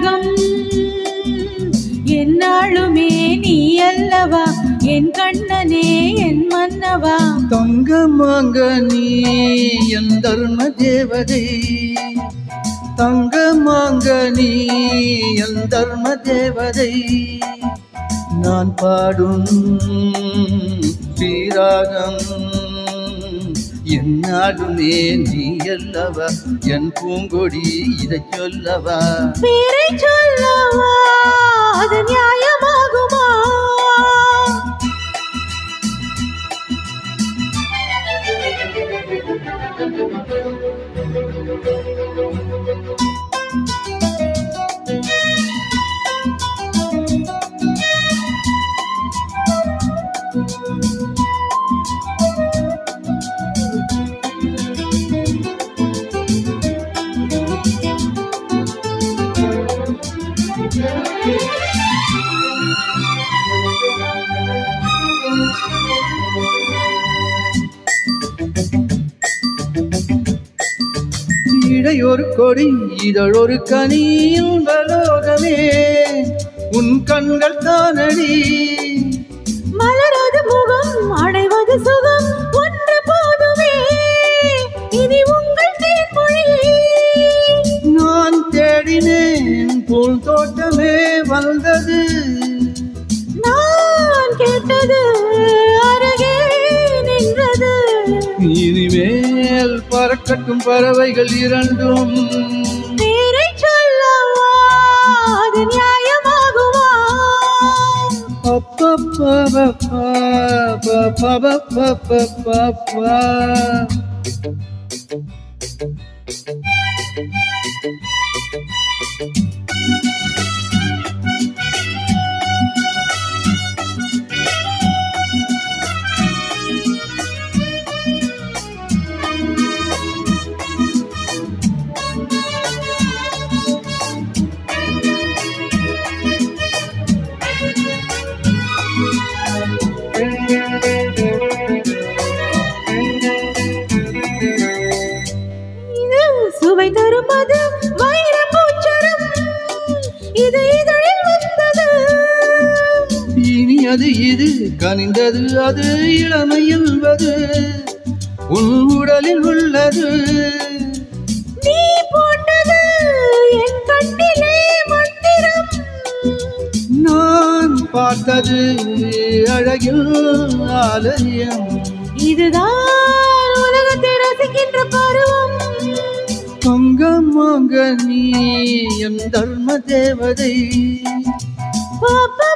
தியாகம் என்னாளுமே நீ அல்லவா? என் கண்ணனே என் மன்னவா? தங்கமாக நீ என் தர்ம தேவதை. தங்கமாக நீ என் தர்ம தேவதை. நான் பாடும் பீராகம் என்னாலுமே நீ அல்லவா என் பூங்கொடி இதை சொல்லவா? சொல்லவா? அது நியாயமா? இடையொரு கொடி இதழொரு கனியில் வலோகமே உன் கண்கள் தானடி. மலரது முகம் அடைவது சுகம் ஒன்று போதுமே. இனி உங்கள் தேன்மொழி. நான் தேடினேன் பூல் தோட்டமே வந்தது. இனிமேல் பறக்கட்டும் பறவைகள் இரண்டும். பேரை சொல்லவா? அது நியாயமாகுமா? அப்பப்பா இது அது இது கனிந்தது அது இளமையில்வது உன் உடலில் உள்ளது. நீ போட்டது என் கண்ணிலே மந்திரம். நான் பார்த்தது அழகில் ஆலயம். இதுதான் உலகத்தை ரசிக்கின்ற பருவம். தங்கமாக நீ என் தர்ம தேவதை. பாப்பா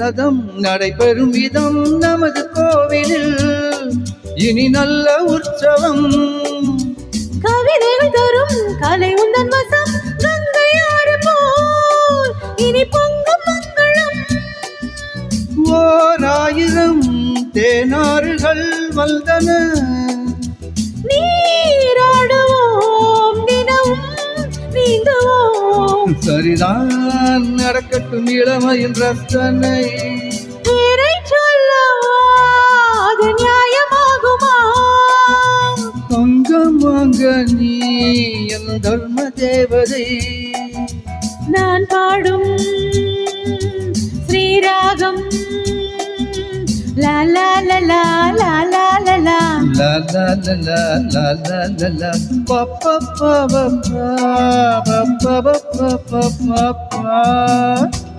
ரதம் நடைபெறும் விதம் நமது கோவிலில். இனி நல்ல உற்சவம். கவிதைகள் தரும் கலை உந்தன் வசம் கங்கையாறு போல். இனி பொங்கும் மங்களம். ஓர் ஆயிரம் தேனாறுகள் வந்தன. நீராடுவோம் தினமும் நீந்துவோம் சரிதான் நடக்கட்டும் இளமையின் அது நியாயமாகுமா? தங்கமாக நீ என் தர்ம தேவதை நான் பாடும் ஸ்ரீராகம் la la la la la la la la la la la la la la la la pa pa pa pa pa pa pa pa pa pa pa